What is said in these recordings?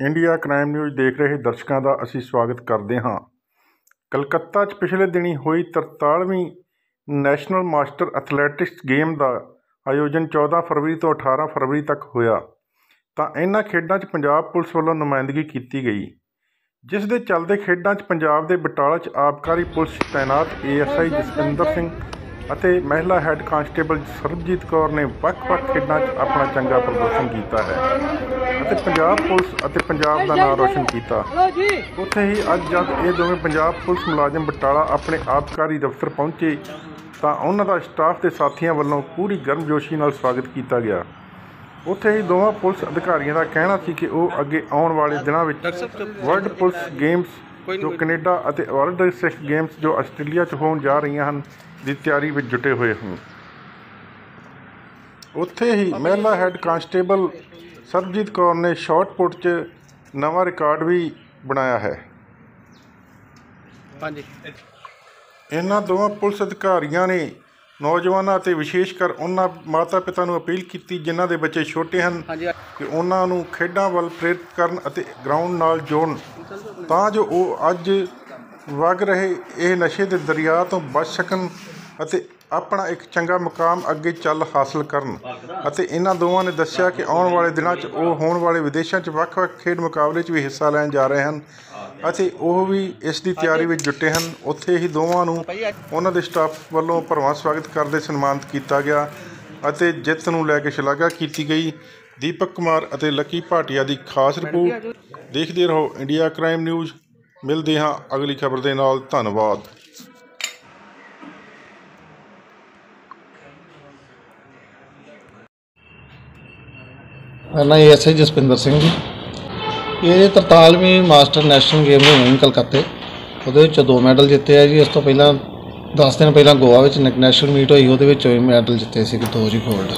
India crime news ਦੇਖ ਰਹੇ ਦਰਸ਼ਕਾਂ ਦਾ ਅਸੀਂ ਸਵਾਗਤ ਕਰਦੇ ਹਾਂ। ਕਲਕੱਤਾ 'ਚ ਪਿਛਲੇ ਦਿਨੀ ਹੋਈ 43ਵੀਂ ਨੈਸ਼ਨਲ ਮਾਸਟਰ ਐਥਲੈਟਿਕਸ ਗੇਮ ਦਾ ਆਯੋਜਨ 14 ਫਰਵਰੀ ਤੋਂ 18 ਫਰਵਰੀ ਤੱਕ ਹੋਇਆ। ਤਾਂ ਇਹਨਾਂ ਖੇਡਾਂ 'ਚ ਪੰਜਾਬ ਪੁਲਿਸ ਵੱਲੋਂ ਨੁਮਾਇੰਦਗੀ ਕੀਤੀ ਗਈ। ਜਿਸ ਦੇ ਚੱਲਦੇ ਖੇਡਾਂ 'ਚ ਪੰਜਾਬ ਦੇ ਬਟਾਲਾ 'ਚ ਆਬਕਾਰੀ ਪੁਲਿਸ ਤਾਇਨਾਤ ਏਐਸਆਈ ਜਸਵਿੰਦਰ ਸਿੰਘ ਅਤੇ ਮਹਿਲਾ ਹੈੱਡ ਕਾਂਸਟੇਬਲ ਸਰਬਜੀਤ ਕੌਰ ਨੇ ਵੱਖ-ਵੱਖ ਖੇਡਾਂ 'ਚ ਆਪਣਾ ਚੰਗਾ ਪ੍ਰਦਰਸ਼ਨ ਕੀਤਾ ਹੈ ਅਤੇ ਪੰਜਾਬ ਪੁਲਿਸ ਅਤੇ ਪੰਜਾਬ ਦਾ ਨਾਮ ਰੋਸ਼ਨ ਕੀਤਾ। ਉੱਥੇ ਹੀ ਅੱਜ ਜਦ ਇਹ ਦੋਵੇਂ ਪੰਜਾਬ ਪੁਲਿਸ ਮੁਲਾਜ਼ਮ ਬਟਾਲਾ ਆਪਣੇ ਆਬਕਾਰੀ ਦਫ਼ਤਰ ਪਹੁੰਚੇ ਤਾਂ ਉਹਨਾਂ ਦਾ ਸਟਾਫ ਤੇ ਸਾਥੀਆਂ ਵੱਲੋਂ ਪੂਰੀ ਗਰਮਜੋਸ਼ੀ ਨਾਲ ਸਵਾਗਤ ਕੀਤਾ ਗਿਆ। ਉੱਥੇ ਹੀ ਦੋਵਾਂ ਪੁਲਿਸ ਅਧਿਕਾਰੀਆਂ ਦਾ ਕਹਿਣਾ ਸੀ ਕਿ ਉਹ ਅੱਗੇ ਆਉਣ ਵਾਲੇ ਦਿਨਾਂ ਵਿੱਚ ਵਰਲਡ ਪੁਲਿਸ ਗੇਮਸ ਜੋ ਕੈਨੇਡਾ ਅਤੇ ਵਰਲਡ ਸਿੱਖ ਗੇਮਸ ਜੋ ਆਸਟ੍ਰੇਲੀਆ 'ਚ ਹੋਣ ਜਾ ਰਹੀਆਂ ਹਨ ਦੀ ਤਿਆਰੀ ਵਿੱਚ ਜੁਟੇ ਹੋਏ ਹਨ ਉੱਥੇ ਹੀ ਮਹਿਲਾ ਹੈੱਡ ਕਾਂਸਟੇਬਲ ਸਰਬਜੀਤ ਕੌਰ ਨੇ ਸ਼ਾਟ ਪੁੱਟ 'ਚ ਨਵਾਂ ਰਿਕਾਰਡ ਵੀ ਬਣਾਇਆ ਹੈ। ਹਾਂਜੀ। ਇਹਨਾਂ ਦੋਵਾਂ ਪੁਲਿਸ ਅਧਿਕਾਰੀਆਂ ਨੇ ਨੌਜਵਾਨਾਂ ਅਤੇ ਵਿਸ਼ੇਸ਼ ਕਰ ਉਹਨਾਂ ਮਾਤਾ ਪਿਤਾ ਨੂੰ ਅਪੀਲ ਕੀਤੀ ਜਿਨ੍ਹਾਂ ਦੇ ਬੱਚੇ ਛੋਟੇ ਹਨ ਹਾਂਜੀ। ਕਿ ਉਹਨਾਂ ਨੂੰ ਖੇਡਾਂ ਵੱਲ ਪ੍ਰੇਰਿਤ ਕਰਨ ਅਤੇ ਗਰਾਊਂਡ ਨਾਲ ਜੋੜਨ। ਤਾਂ ਜੋ ਉਹ ਅੱਜ ਵਗ ਰਹੇ ਇਹ ਨਸ਼ੇ ਦੇ ਦਰਿਆ ਤੋਂ ਬਚ ਸਕਣ ਅਤੇ ਆਪਣਾ ਇੱਕ ਚੰਗਾ ਮੁਕਾਮ ਅੱਗੇ ਚੱਲ ਹਾਸਲ ਕਰਨ। ਅਤੇ ਇਹਨਾਂ ਦੋਵਾਂ ਨੇ ਦੱਸਿਆ ਕਿ ਆਉਣ ਵਾਲੇ ਦਿਨਾਂ 'ਚ ਉਹ ਹੋਣ ਵਾਲੇ ਵਿਦੇਸ਼ਾਂ 'ਚ ਵੱਖ-ਵੱਖ ਖੇਡ ਮੁਕਾਬਲੇ 'ਚ ਵੀ ਹਿੱਸਾ ਲੈਣ ਜਾ ਰਹੇ ਹਨ। ਅਤੇ ਉਹ ਵੀ ਇਸ ਦੀ ਤਿਆਰੀ ਵਿੱਚ ਜੁਟੇ ਹਨ। ਉੱਥੇ ਹੀ ਦੋਵਾਂ ਨੂੰ ਉਹਨਾਂ ਦੇ ਸਟਾਫ ਵੱਲੋਂ ਭਰਵਾਂ ਸਵਾਗਤ ਕਰਦੇ ਸਨਮਾਨਿਤ ਕੀਤਾ ਗਿਆ ਅਤੇ ਜਿੱਤ ਨੂੰ ਲੈ ਕੇ ਸ਼ਲਾਘਾ ਕੀਤੀ ਗਈ। ਦੀਪਕ ਕੁਮਾਰ ਅਤੇ ਲੱਕੀ ਭਾਟੀਆ ਦੀ ਖਾਸ ਰਿਪੋਰਟ। ਦੇਖਦੇ ਰਹੋ ਇੰਡੀਆ ਕ੍ਰਾਈਮ ਨਿਊਜ਼। ਮਿਲਦੇ ਹਾਂ ਅਗਲੀ ਖਬਰ ਦੇ ਨਾਲ। ਧੰਨਵਾਦ। ਮੇਰਾ ਨਾਮ ਐਸਆਈ ਜਸਪਿੰਦਰ ਸਿੰਘ ਜੀ। ਇਹ 43ਵੀਂ ਮਾਸਟਰ ਨੈਸ਼ਨਲ ਗੇਮ ਹੋਈ ਸੀ ਕਲਕੱਤੇ। ਉਹਦੇ ਵਿੱਚ ਦੋ ਮੈਡਲ ਜਿੱਤੇ ਆ ਜੀ। ਇਸ ਤੋਂ ਪਹਿਲਾਂ 10 ਦਿਨ ਪਹਿਲਾਂ ਗੋਆ ਵਿੱਚ ਨੈਸ਼ਨਲ ਮੀਟ ਹੋਈ। ਉਹਦੇ ਵਿੱਚ ਵੀ ਮੈਡਲ ਜਿੱਤੇ ਸੀ ਦੋ ਜੀ ਗੋਲਡ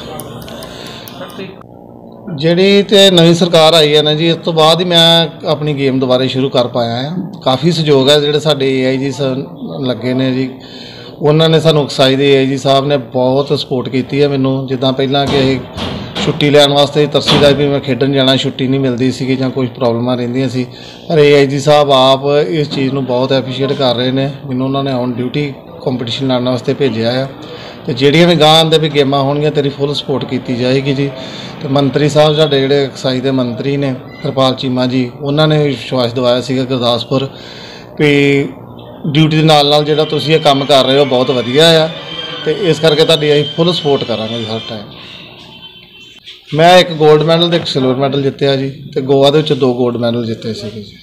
ਜਿਹੜੀ ਤੇ ਨਵੀਂ ਸਰਕਾਰ ਆਈ ਹੈ ਨਾ ਜੀ, ਇਸ ਤੋਂ ਬਾਅਦ ਹੀ ਮੈਂ ਆਪਣੀ ਗੇਮ ਦੁਬਾਰੇ ਸ਼ੁਰੂ ਕਰ ਪਾਇਆ ਆ। ਕਾਫੀ ਸਹਿਯੋਗ ਹੈ ਜਿਹੜੇ ਸਾਡੇ ਏਆਈਜੀ ਲੱਗੇ ਨੇ ਜੀ। ਉਹਨਾਂ ਨੇ ਸਾਨੂੰ ਐਕਸਾਈਜ਼ ਦੇ ਏਆਈਜੀ ਸਾਹਿਬ ਨੇ ਬਹੁਤ ਸਪੋਰਟ ਕੀਤੀ ਹੈ ਮੈਨੂੰ। ਜਿੱਦਾਂ ਪਹਿਲਾਂ ਕਿ ਇਹ ਛੁੱਟੀ ਲੈਣ ਵਾਸਤੇ ਤਰਸੀ ਦਾ ਵੀ ਮੈਂ ਖੇਡਣ ਜਾਣਾ, ਛੁੱਟੀ ਨਹੀਂ ਮਿਲਦੀ ਸੀਗੀ ਜਾਂ ਕੋਈ ਪ੍ਰੋਬਲਮਾਂ ਰਹਿੰਦੀਆਂ ਸੀ। ਪਰ ਏਆਈਜੀ ਸਾਹਿਬ ਆਪ ਇਸ ਚੀਜ਼ ਨੂੰ ਬਹੁਤ ਐਪਰੀਸ਼ੀਏਟ ਕਰ ਰਹੇ ਨੇ। ਮੈਨੂੰ ਉਹਨਾਂ ਨੇ ਔਨ ਡਿਊਟੀ ਕੰਪੀਟੀਸ਼ਨ ਲੜਨ ਵਾਸਤੇ ਭੇਜਿਆ ਆ। ਤੇ ਜਿਹੜੀਆਂ ਵੀ ਗਾਂ ਦੇ ਵੀ ਗੇਮਾਂ ਹੋਣਗੀਆਂ, ਤੇਰੀ ਫੁੱਲ ਸਪੋਰਟ ਕੀਤੀ ਜਾਏਗੀ ਜੀ। ਤੇ ਮੰਤਰੀ ਸਾਹਿਬ ਸਾਡੇ ਜਿਹੜੇ ਐਕਸਾਈਜ਼ ਦੇ ਮੰਤਰੀ ਨੇ ਕਿਰਪਾਲ ਚੀਮਾ ਜੀ, ਉਹਨਾਂ ਨੇ ਵਿਸ਼ਵਾਸ ਦਿਵਾਇਆ ਸੀਗਾ ਗੁਰਦਾਸਪੁਰ ਵੀ ਡਿਊਟੀ ਦੇ ਨਾਲ ਨਾਲ ਜਿਹੜਾ ਤੁਸੀਂ ਇਹ ਕੰਮ ਕਰ ਰਹੇ ਹੋ, ਬਹੁਤ ਵਧੀਆ ਆ। ਤੇ ਇਸ ਕਰਕੇ ਤੁਹਾਡੀ ਅਸੀਂ ਫੁੱਲ ਸਪੋਰਟ ਕਰਾਂਗੇ ਜੀ ਹਰ ਟਾਈਮ ਮੈਂ ਇੱਕ 골ਡ ਮੈਡਲ ਤੇ ਇੱਕ ਸਿਲਵਰ ਮੈਡਲ ਜਿੱਤਿਆ ਜੀ ਤੇ ਗੋਆ ਦੇ ਵਿੱਚ ਦੋ 골ਡ ਮੈਡਲ ਜਿੱਤੇ ਸੀਗੇ ਜੀ।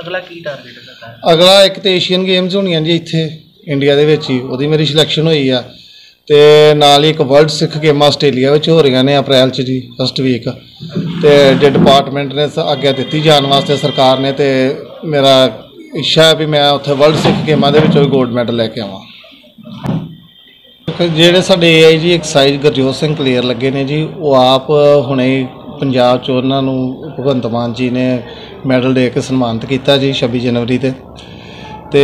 ਅਗਲਾ ਕੀ ਟਾਰਗੇਟ ਹੈ ਅਗਲਾ ਇੱਕ ਤੇ ਏਸ਼ੀਅਨ ਗੇਮਸ ਹੋਣੀਆਂ ਜੀ ਇੱਥੇ ਇੰਡੀਆ ਦੇ ਵਿੱਚ ਹੀ ਉਹਦੀ ਮੇਰੀ ਸਿਲੈਕਸ਼ਨ ਹੋਈ ਆ। ਤੇ ਨਾਲ ਹੀ ਇੱਕ ਵਰਲਡ ਸਿੱਖ ਗੇਮਾਂ ਆਸਟ੍ਰੇਲੀਆ ਵਿੱਚ ਹੋ ਰਹੀਆਂ ਨੇ ਅਪ੍ਰੈਲ ਚ ਜੀ ਫਸਟ ਵੀਕ ਤੇ ਜੇ ਡਿਪਾਰਟਮੈਂਟ ਨੇ ਅੱਗੇ ਦਿੱਤੀ ਜਾਣ ਵਾਸਤੇ ਸਰਕਾਰ ਨੇ ਤੇ ਮੇਰਾ ਇੱਛਾ ਹੈ ਵੀ ਮੈਂ ਉੱਥੇ ਵਰਲਡ ਸਿੱਖ ਗੇਮਾਂ ਦੇ ਵਿੱਚ ਵੀ 골ਡ ਮੈਡਲ ਲੈ ਕੇ ਆਵਾਂ। ਕਿ ਜਿਹੜੇ ਸਾਡੇ AIG excise Gurjot Singh clear ਲੱਗੇ ਨੇ ਜੀ ਉਹ ਆਪ ਹੁਣੇ ਪੰਜਾਬ 'ਚ ਉਹਨਾਂ ਨੂੰ ਭਗਵੰਤ ਮਾਨ ਜੀ ਨੇ ਮੈਡਲ ਦੇ ਕੇ ਸਨਮਾਨਿਤ ਕੀਤਾ ਜੀ 26 ਜਨਵਰੀ ਤੇ। ਤੇ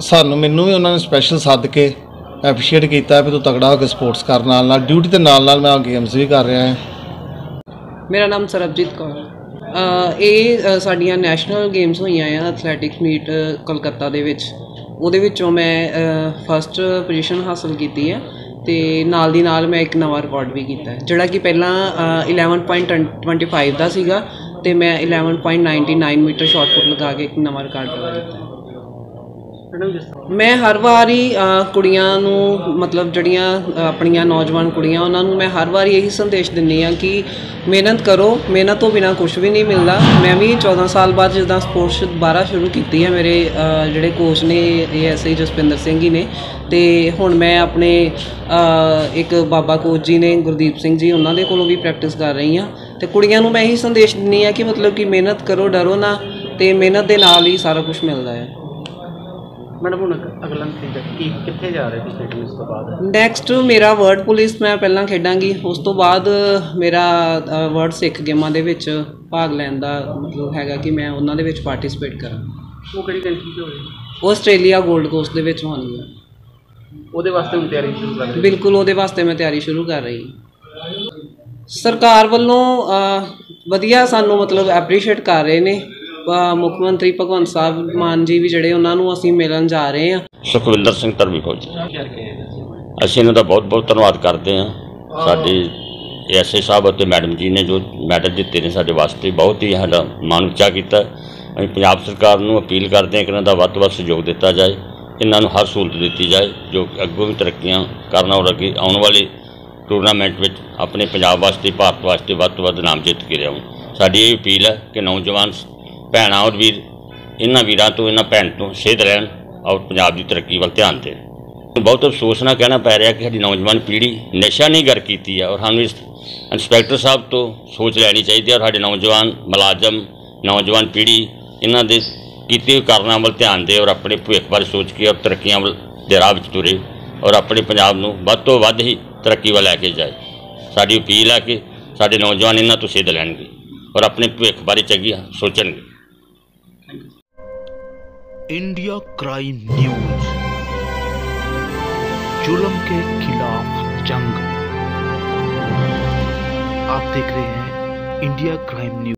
ਸਾਨੂੰ ਮੈਨੂੰ ਵੀ ਉਹਨਾਂ ਨੇ ਸਪੈਸ਼ਲ ਸੱਦ ਕੇ ਐਪਰੀਸ਼ੀਏਟ ਕੀਤਾ ਵੀ ਤੂੰ ਤਗੜਾ ਹੋ ਕੇ ਸਪੋਰਟਸ ਕਰਨ ਨਾਲ ਨਾਲ ਡਿਊਟੀ ਦੇ ਨਾਲ ਨਾਲ ਮੈਂ ਗੇਮਸ ਵੀ ਕਰ ਰਿਹਾ ਹਾਂ। ਮੇਰਾ ਨਾਮ ਸਰਬਜੀਤ ਕੌਰ ਅ, ਇਹ ਅ, ਸਾਡੀਆਂ ਨੈਸ਼ਨਲ ਗੇਮਸ ਹੋਈਆਂ ਆ ਐਥਲੈਟਿਕਸ ਮੀਟ ਕਲਕੱਤਾ ਦੇ ਵਿੱਚ। ਉਹਦੇ ਵਿੱਚੋਂ ਮੈਂ ਫਸਟ ਪੁਜੀਸ਼ਨ ਹਾਸਲ ਕੀਤੀ ਹੈ ਅਤੇ ਨਾਲ ਦੀ ਨਾਲ ਮੈਂ ਇੱਕ ਨਵਾਂ ਰਿਕਾਰਡ ਵੀ ਕੀਤਾ ਜਿਹੜਾ ਕਿ ਪਹਿਲਾਂ ਅ, 11.25 ਦਾ ਸੀਗਾ ਤੇ ਮੈਂ 11.99 ਮੀਟਰ ਸ਼ਾਟ ਪੁੱਟ ਲਗਾ ਕੇ ਇੱਕ ਨਵਾਂ ਰਿਕਾਰਡ ਬਣਾ ਦਿੱਤਾ ਹੈ। ਮੈਂ ਹਰ ਵਾਰੀ ਕੁੜੀਆਂ ਨੂੰ, ਮਤਲਬ ਜਿਹੜੀਆਂ ਆਪਣੀਆਂ ਨੌਜਵਾਨ ਕੁੜੀਆਂ, ਉਹਨਾਂ ਨੂੰ ਮੈਂ ਹਰ ਵਾਰੀ ਇਹੀ ਸੰਦੇਸ਼ ਦਿੰਨੀ ਆ ਕਿ ਮਿਹਨਤ ਕਰੋ, ਮਿਹਨਤ ਤੋਂ ਬਿਨਾ ਕੁਝ ਵੀ ਨਹੀਂ ਮਿਲਦਾ। ਮੈਂ ਵੀ 14 ਸਾਲ ਬਾਅਦ ਜਿੱਦਾਂ ਸਪੋਰਟਸ ਦੁਬਾਰਾ ਸ਼ੁਰੂ ਕੀਤੀ ਹੈ, ਮੇਰੇ ਜਿਹੜੇ ਕੋਚ ਨੇ ਏਐਸਆਈ ਜਸਪਿੰਦਰ ਸਿੰਘ ਜੀ ਨੇ। ਤੇ ਹੁਣ ਮੈਂ ਆਪਣੇ ਇੱਕ ਬਾਬਾ ਕੋਚ ਜੀ ਨੇ, ਗੁਰਦੀਪ ਸਿੰਘ ਜੀ, ਉਹਨਾਂ ਦੇ ਕੋਲੋਂ ਵੀ ਪ੍ਰੈਕਟਿਸ ਕਰ ਰਹੀ ਆ ਤੇ ਕੁੜੀਆਂ ਨੂੰ ਮੈਂ ਇਹੀ ਸੰਦੇਸ਼ ਦਿੰਨੀ ਆ ਕਿ ਮਤਲਬ ਕਿ ਮਿਹਨਤ ਕਰੋ, ਡਰੋ ਨਾ, ਤੇ ਮਿਹਨਤ ਦੇ ਨਾਲ ਹੀ ਸਾਰਾ ਕੁਝ ਮਿਲਦਾ ਹੈ। ਮੈਡਮ ਹੁਣ ਅਗਲਾ ਨਤੀਜਾ ਕੀ ਕਿੱਥੇ ਜਾ ਰਹੇ ਤੁਸੀਂ ਇਸ ਤੋਂ ਬਾਅਦ? ਨੈਕਸਟ ਮੇਰਾ ਵਰਡ ਪੁਲਿਸ ਮੈਂ ਪਹਿਲਾਂ ਖੇਡਾਂਗੀ। ਉਸ ਤੋਂ ਬਾਅਦ ਮੇਰਾ ਵਰਡ ਸਿੱਖ ਗੇਮਾਂ ਦੇ ਵਿੱਚ ਭਾਗ ਲੈਣ ਦਾ ਮਤਲਬ ਹੈਗਾ ਕਿ ਮੈਂ ਉਹਨਾਂ ਦੇ ਵਿੱਚ ਪਾਰਟਿਸਿਪੇਟ ਕਰਾਂ। ਉਹ ਕਿਹੜੀ ਕੰਟਰੀ ਚ ਉਹ ਆਸਟ੍ਰੇਲੀਆ 골ਡ ਕੋਸਟ ਦੇ ਵਿੱਚ ਹੋਣੀ ਹੈ ਉਹਦੇ ਵਾਸਤੇ ਹੁਣ ਤਿਆਰੀ ਸ਼ੁਰੂ ਕਰ ਬਿਲਕੁਲ ਉਹਦੇ ਵਾਸਤੇ ਮੈਂ ਤਿਆਰੀ ਸ਼ੁਰੂ ਕਰ ਰਹੀ। ਹਾਂ ਸਰਕਾਰ ਵੱਲੋਂ ਵਧੀਆ ਸਾਨੂੰ ਮਤਲਬ ਐਪਰੀਸ਼ੀਏਟ ਕਰ ਰਹੇ ਨੇ। ਮੁੱਖ ਮੰਤਰੀ ਭਗਵੰਤ ਸਾਹਿਬ ਮਾਨ ਜੀ ਵੀ ਜਿਹੜੇ ਉਹਨਾਂ ਨੂੰ ਅਸੀਂ ਮਿਲਣ ਜਾ ਰਹੇ ਹਾਂ। ਸੁਖਵਿੰਦਰ ਸਿੰਘ ਧਰਮੀ ਫੌਜੀ। ਅਸੀਂ ਇਹਨਾਂ ਦਾ ਬਹੁਤ ਬਹੁਤ ਧੰਨਵਾਦ ਕਰਦੇ ਹਾਂ। ਸਾਡੇ ਐਸਏ ਸਾਹਿਬ ਅਤੇ ਮੈਡਮ ਜੀ ਨੇ ਜੋ ਮੈਡਲ ਜਿੱਤੇ ਨੇ ਸਾਡੇ ਵਾਸਤੇ, ਬਹੁਤ ਹੀ ਸਾਡਾ ਮਾਣ ਉੱਚਾ ਕੀਤਾ। ਅਸੀਂ ਪੰਜਾਬ ਸਰਕਾਰ ਨੂੰ ਅਪੀਲ ਕਰਦੇ ਹਾਂ ਕਿ ਇਹਨਾਂ ਦਾ ਵੱਧ ਤੋਂ ਵੱਧ ਸਹਿਯੋਗ ਦਿੱਤਾ ਜਾਏ। ਇਹਨਾਂ ਨੂੰ ਹਰ ਸਹੂਲਤ ਦਿੱਤੀ ਜਾਏ, ਜੋ ਅੱਗੋਂ ਵੀ ਤਰੱਕੀਆਂ ਕਰਨ ਔਰ ਅੱਗੇ ਆਉਣ ਵਾਲੇ ਟੂਰਨਾਮੈਂਟ ਵਿੱਚ ਆਪਣੇ ਪੰਜਾਬ ਵਾਸਤੇ, ਭਾਰਤ ਵਾਸਤੇ ਵੱਧ ਤੋਂ ਵੱਧ ਨਾਮ ਜਿੱਤ ਕੇ ਲਿਆਉਣ। ਸਾਡੀ ਇਹ ਅਪੀਲ ਹੈ ਕਿ ਨੌਜਵਾਨ ਭੈਣਾਂ ਔਰ ਵੀਰ, ਇਹਨਾਂ ਵੀਰਾਂ ਤੋਂ, ਇਹਨਾਂ ਭੈਣ ਤੋਂ ਸੇਧ ਰਹਿਣ ਔਰ ਪੰਜਾਬ ਦੀ ਤਰੱਕੀ ਵੱਲ ਧਿਆਨ ਦੇਣ। ਬਹੁਤ ਅਫਸੋਸ ਨਾਲ ਕਹਿਣਾ ਪੈ ਰਿਹਾ ਕਿ ਸਾਡੀ ਨੌਜਵਾਨ ਪੀੜ੍ਹੀ ਨਸ਼ਾ ਨਹੀਂ ਗਰ ਕੀਤੀ ਹੈ ਔਰ ਸਾਨੂੰ ਇਸ ਇੰਸਪੈਕਟਰ ਸਾਹਿਬ ਤੋਂ ਸੋਚ ਲੈਣੀ ਚਾਹੀਦੀ ਹੈ ਔਰ ਸਾਡੇ ਨੌਜਵਾਨ ਮੁਲਾਜ਼ਮ, ਨੌਜਵਾਨ ਪੀੜ੍ਹੀ ਇਹਨਾਂ ਦੇ ਕੀਤੇ ਹੋਏ ਕਾਰਨਾਂ ਵੱਲ ਧਿਆਨ ਦੇ ਔਰ ਆਪਣੇ ਭਵਿੱਖ ਬਾਰੇ ਸੋਚ ਕੇ ਔਰ ਤਰੱਕੀਆਂ ਵੱਲ ਦੇ ਰਾਹ ਵਿੱਚ ਤੁਰੇ ਔਰ ਆਪਣੇ ਪੰਜਾਬ ਨੂੰ ਵੱਧ ਤੋਂ ਵੱਧ ਹੀ ਤਰੱਕੀ ਵੱਲ ਲੈ ਕੇ ਜਾਏ। ਸਾਡੀ ਅਪੀਲ ਹੈ ਕਿ ਸਾਡੇ ਨੌਜਵਾਨ ਇਹਨਾਂ ਤੋਂ ਸਿੱਧ ਲੈਣਗੇ ਔਰ ਆਪਣੇ ਭਵਿੱਖ ਬਾਰੇ ਚੰਗੀ ਸੋਚਣਗੇ। इंडिया क्राइम न्यूज़ जुलम के खिलाफ जंग। आप देख रहे हैं इंडिया क्राइम न्यूज़